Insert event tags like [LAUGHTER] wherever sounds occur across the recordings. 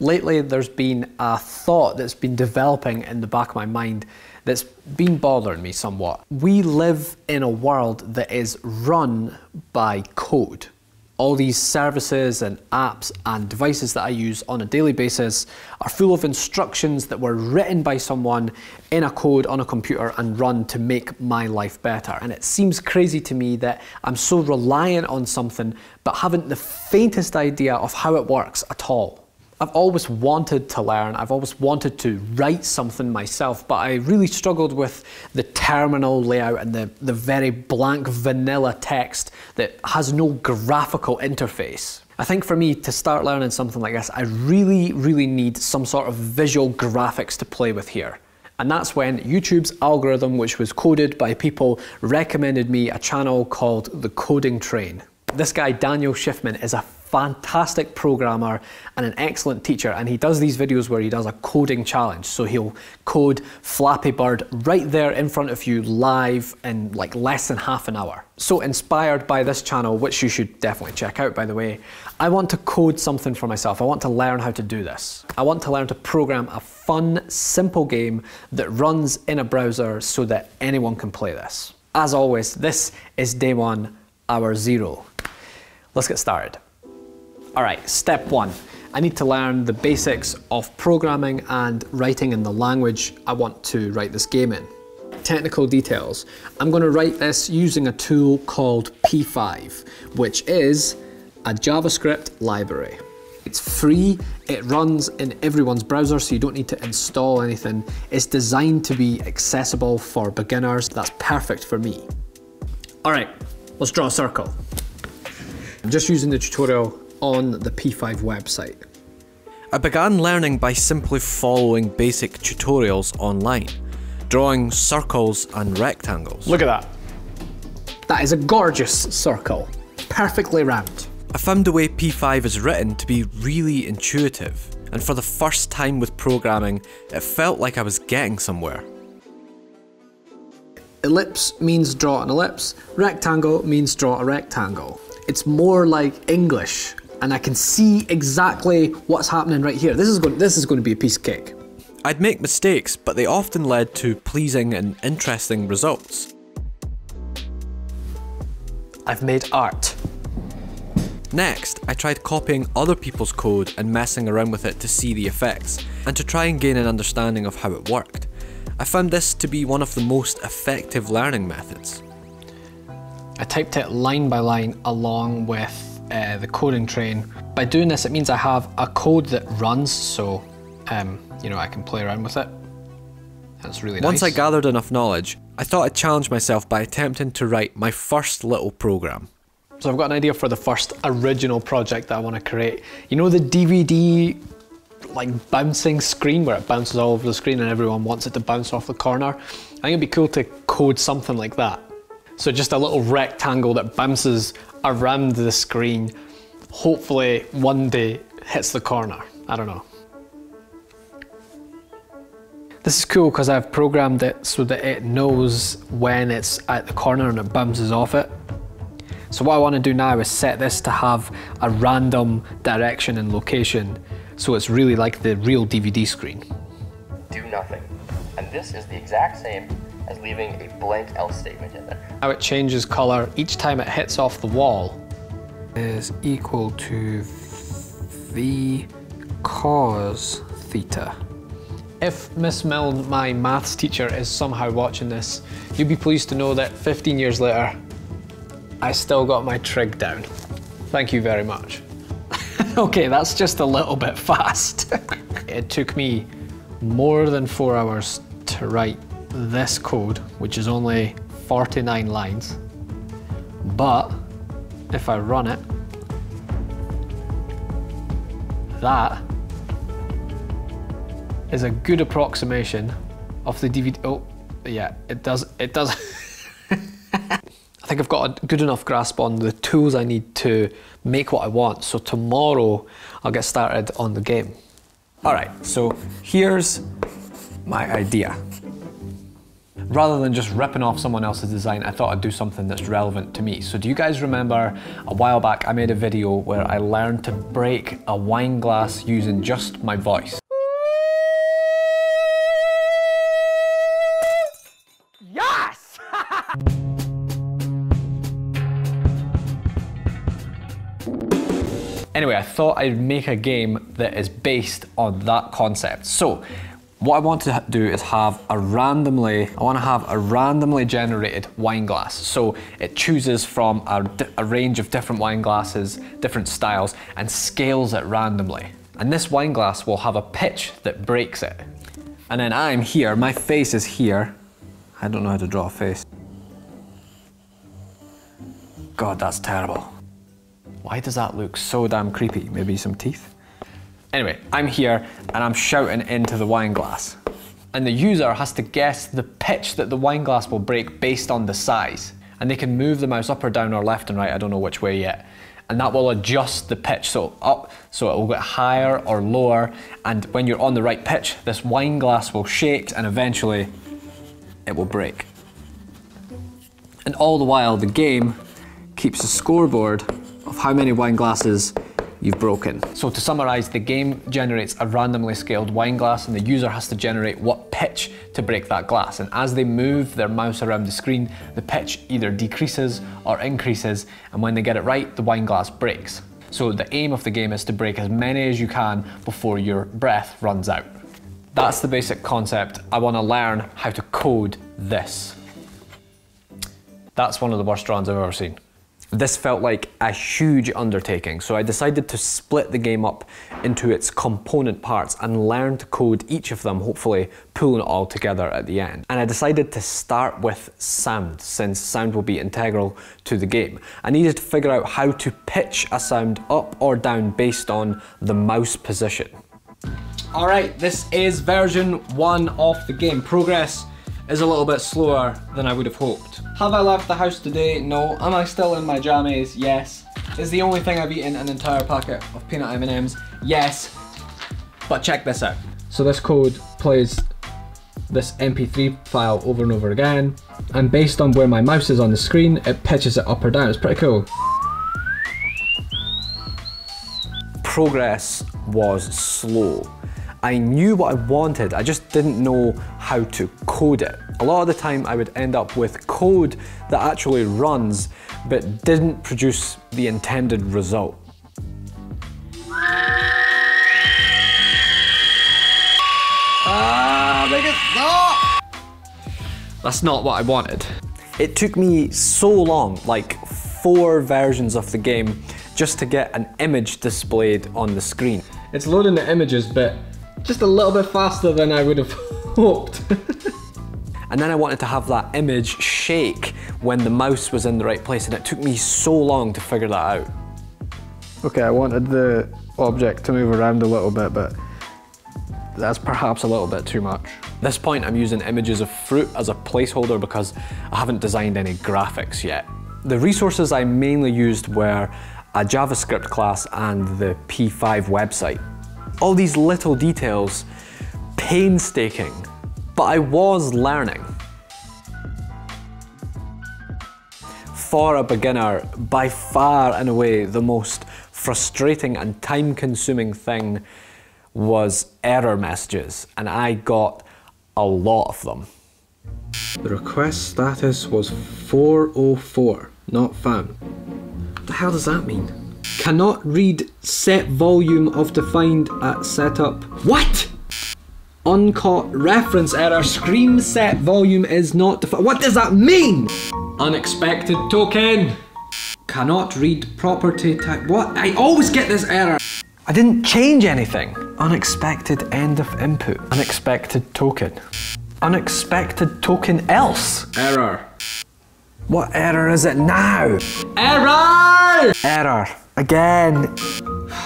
Lately, there's been a thought that's been developing in the back of my mind that's been bothering me somewhat. We live in a world that is run by code. All these services and apps and devices that I use on a daily basis are full of instructions that were written by someone in a code on a computer and run to make my life better. And it seems crazy to me that I'm so reliant on something but haven't the faintest idea of how it works at all. I've always wanted to learn, I've always wanted to write something myself, but I really struggled with the terminal layout and the, the very blank vanilla text that has no graphical interface. I think for me to start learning something like this, I really, really need some sort of visual graphics to play with here. And that's when YouTube's algorithm, which was coded by people, recommended me a channel called The Coding Train. This guy, Daniel Shiffman, is a fantastic programmer and an excellent teacher and he does these videos where he does a coding challenge so he'll code Flappy Bird right there in front of you live in like less than half an hour. So inspired by this channel, which you should definitely check out by the way, I want to code something for myself. I want to learn how to do this. I want to learn to program a fun, simple game that runs in a browser so that anyone can play this. As always, this is day one, hour zero. Let's get started. All right, step one. I need to learn the basics of programming and writing in the language I want to write this game in. Technical details. I'm going to write this using a tool called P5, which is a JavaScript library. It's free, it runs in everyone's browser so you don't need to install anything. It's designed to be accessible for beginners, that's perfect for me. All right, let's draw a circle. I'm just using the tutorial on the P5 website. I began learning by simply following basic tutorials online, drawing circles and rectangles. Look at that. That is a gorgeous circle, perfectly round. I found the way P5 is written to be really intuitive, and for the first time with programming, it felt like I was getting somewhere. Ellipse means draw an ellipse, rectangle means draw a rectangle. It's more like English and I can see exactly what's happening right here. This is going, this is going to be a piece of cake. I'd make mistakes, but they often led to pleasing and interesting results. I've made art. Next, I tried copying other people's code and messing around with it to see the effects, and to try and gain an understanding of how it worked. I found this to be one of the most effective learning methods. I typed it line by line along with uh, the coding train. By doing this, it means I have a code that runs, so um, you know I can play around with it. That's really Once nice. I gathered enough knowledge, I thought I'd challenge myself by attempting to write my first little program. So I've got an idea for the first original project that I want to create. You know the DVD like bouncing screen where it bounces all over the screen and everyone wants it to bounce off the corner? I think it'd be cool to code something like that. So just a little rectangle that bounces around the screen, hopefully one day hits the corner. I don't know. This is cool because I've programmed it so that it knows when it's at the corner and it bounces off it. So what I want to do now is set this to have a random direction and location so it's really like the real DVD screen. Do nothing. And this is the exact same as leaving a blank else statement in there. How it changes colour each time it hits off the wall is equal to v cos theta. If Miss Milne, my maths teacher, is somehow watching this, you'll be pleased to know that 15 years later, I still got my trig down. Thank you very much. [LAUGHS] okay, that's just a little bit fast. [LAUGHS] it took me more than four hours to write this code, which is only 49 lines. But if I run it, that is a good approximation of the DVD. Oh, yeah, it does. It does. [LAUGHS] I think I've got a good enough grasp on the tools I need to make what I want. So tomorrow I'll get started on the game. All right, so here's my idea. Rather than just ripping off someone else's design, I thought I'd do something that's relevant to me. So do you guys remember a while back I made a video where I learned to break a wine glass using just my voice? Yes! [LAUGHS] Anyway, I thought I'd make a game that is based on that concept. So, what I want to do is have a randomly, I want to have a randomly generated wine glass. So it chooses from a, a, range of different wine glasses, different styles, and scales it randomly. And this wine glass will have a pitch that breaks it. And then I'm here, my face is here. I don't know how to draw a face. God, that's terrible. Why does that look so damn creepy? Maybe some teeth? Anyway, I'm here and I'm shouting into the wine glass. And the user has to guess the pitch that the wine glass will break based on the size. And they can move the mouse up or down or left and right, I don't know which way yet. And that will adjust the pitch, so up, so it will get higher or lower. And when you're on the right pitch, this wine glass will shake and eventually it will break. And all the while, the game keeps a scoreboard of how many wine glasses you've broken. So to summarize, the game generates a randomly scaled wine glass and the user has to generate what pitch to break that glass. And as they move their mouse around the screen, the pitch either decreases or increases. And when they get it right, the wine glass breaks. So the aim of the game is to break as many as you can before your breath runs out. That's the basic concept. I want to learn how to code this. That's one of the worst runs I've ever seen. This felt like a huge undertaking, so I decided to split the game up into its component parts and learn to code each of them, hopefully pulling it all together at the end. And I decided to start with sound, since sound will be integral to the game. I needed to figure out how to pitch a sound up or down based on the mouse position. Alright, this is version one of the game. Progress is a little bit slower than I would have hoped. Have I left the house today? No. Am I still in my jammies? Yes. Is the only thing I've eaten an entire packet of peanut M&Ms? Yes. But check this out. So this code plays this MP3 file over and over again, and based on where my mouse is on the screen, it pitches it up or down. It's pretty cool. Progress was slow. I knew what I wanted, I just didn't know how to code it. A lot of the time I would end up with code that actually runs but didn't produce the intended result. Ah, That's not what I wanted. It took me so long, like four versions of the game, just to get an image displayed on the screen. It's loading the images, but just a little bit faster than I would have [LAUGHS] hoped. and then I wanted to have that image shake when the mouse was in the right place and it took me so long to figure that out. Okay, I wanted the object to move around a little bit, but that's perhaps a little bit too much. At this point, I'm using images of fruit as a placeholder because I haven't designed any graphics yet. The resources I mainly used were a JavaScript class and the P5 website all these little details, painstaking, but I was learning. For a beginner, by far and away the most frustrating and time consuming thing was error messages, and I got a lot of them. The request status was 404, not found. What the hell does that mean? Cannot read set volume of defined at setup. What? Uncaught reference error. Screen set volume is not defined. What does that mean? Unexpected token. Cannot read property type. What? I always get this error. I didn't change anything. Unexpected end of input. Unexpected token. Unexpected token else. Error. What error is it now? Error! Error. Again.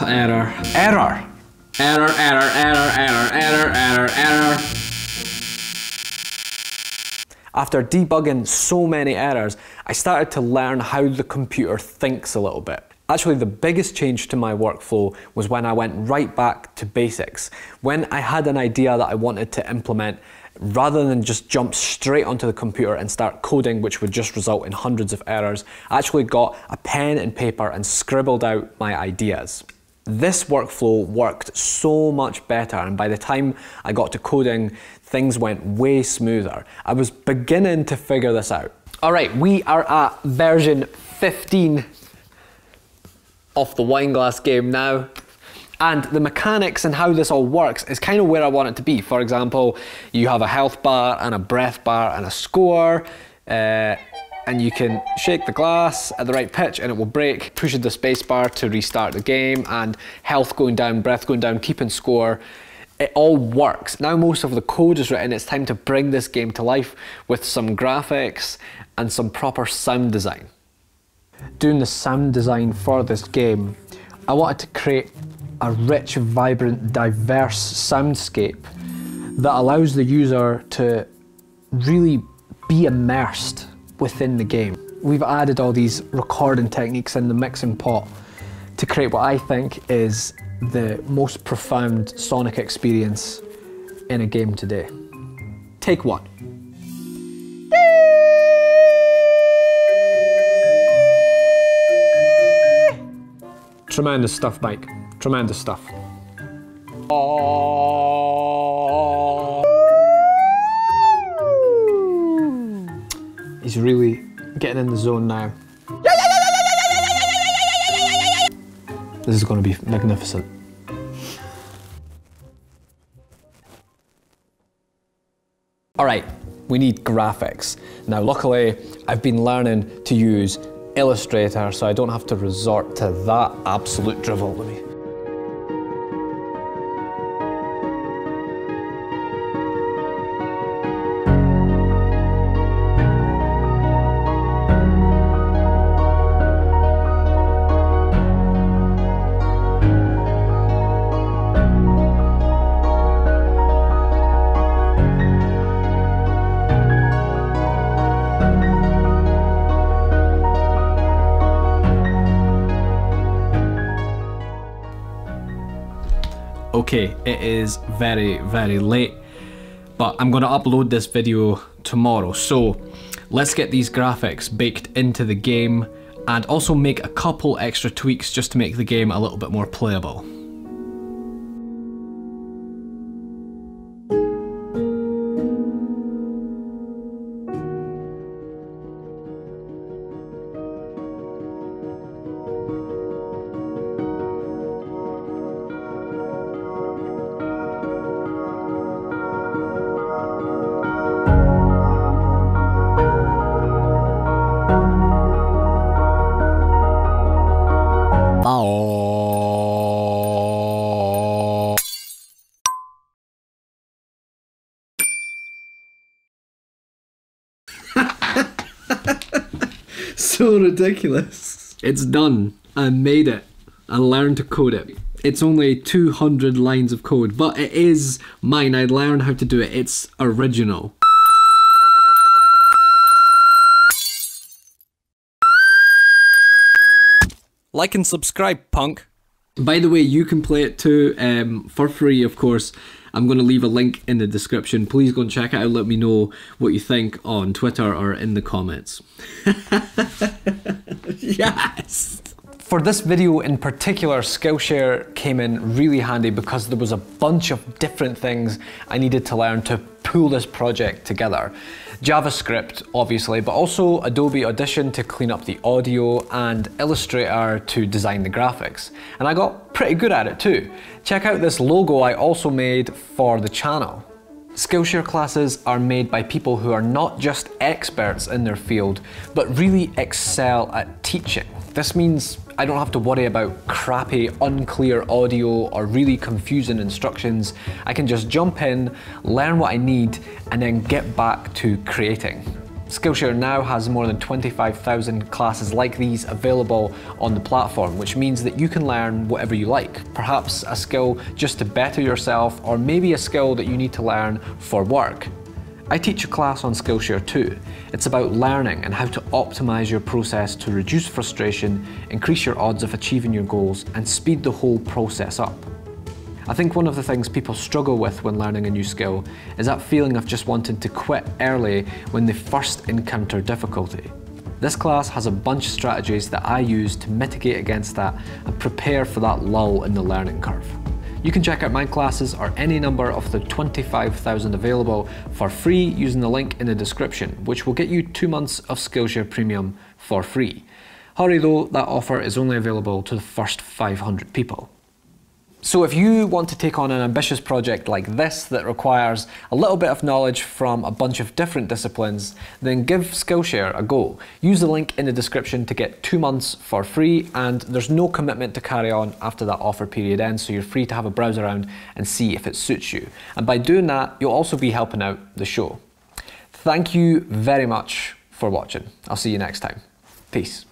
Error. Error. Error, error, error, error, error, error, error. After debugging so many errors, I started to learn how the computer thinks a little bit. Actually, the biggest change to my workflow was when I went right back to basics. When I had an idea that I wanted to implement rather than just jump straight onto the computer and start coding, which would just result in hundreds of errors, I actually got a pen and paper and scribbled out my ideas. This workflow worked so much better, and by the time I got to coding, things went way smoother. I was beginning to figure this out. All right, we are at version 15 of the wine glass game now. And the mechanics and how this all works is kind of where I want it to be. For example, you have a health bar and a breath bar and a score. Uh, and you can shake the glass at the right pitch and it will break, pushing the spacebar to restart the game, and health going down, breath going down, keeping score. It all works. Now most of the code is written, it's time to bring this game to life with some graphics and some proper sound design. Doing the sound design for this game, I wanted to create a rich, vibrant, diverse soundscape that allows the user to really be immersed within the game. We've added all these recording techniques in the mixing pot to create what I think is the most profound sonic experience in a game today. Take one. Tremendous stuff, Mike. Tremendous stuff. He's really getting in the zone now. This is going to be magnificent. All right, we need graphics. Now, luckily, I've been learning to use Illustrator, so I don't have to resort to that absolute drivel with me. Okay, it is very, very late, but I'm going to upload this video tomorrow. So let's get these graphics baked into the game and also make a couple extra tweaks just to make the game a little bit more playable. [LAUGHS] so ridiculous. It's done. I made it. I learned to code it. It's only 200 lines of code, but it is mine. I learned how to do it. It's original. Like and subscribe, punk. By the way, you can play it too um, for free, of course. I'm going to leave a link in the description. Please go and check it out. Let me know what you think on Twitter or in the comments. [LAUGHS] yes! For this video in particular, Skillshare came in really handy because there was a bunch of different things I needed to learn to pull this project together. JavaScript, obviously, but also Adobe Audition to clean up the audio and Illustrator to design the graphics. And I got pretty good at it too. Check out this logo I also made for the channel. Skillshare classes are made by people who are not just experts in their field, but really excel at teaching. This means I don't have to worry about crappy, unclear audio or really confusing instructions. I can just jump in, learn what I need, and then get back to creating. Skillshare now has more than 25,000 classes like these available on the platform, which means that you can learn whatever you like. Perhaps a skill just to better yourself, or maybe a skill that you need to learn for work. I teach a class on Skillshare too. It's about learning and how to optimize your process to reduce frustration, increase your odds of achieving your goals, and speed the whole process up. I think one of the things people struggle with when learning a new skill is that feeling of just wanting to quit early when they first encounter difficulty. This class has a bunch of strategies that I use to mitigate against that and prepare for that lull in the learning curve. You can check out my classes or any number of the 25,000 available for free using the link in the description, which will get you two months of Skillshare Premium for free. Hurry though, that offer is only available to the first 500 people. So if you want to take on an ambitious project like this that requires a little bit of knowledge from a bunch of different disciplines, then give Skillshare a go. Use the link in the description to get two months for free and there's no commitment to carry on after that offer period ends, so you're free to have a browse around and see if it suits you. And by doing that, you'll also be helping out the show. Thank you very much for watching. I'll see you next time. Peace.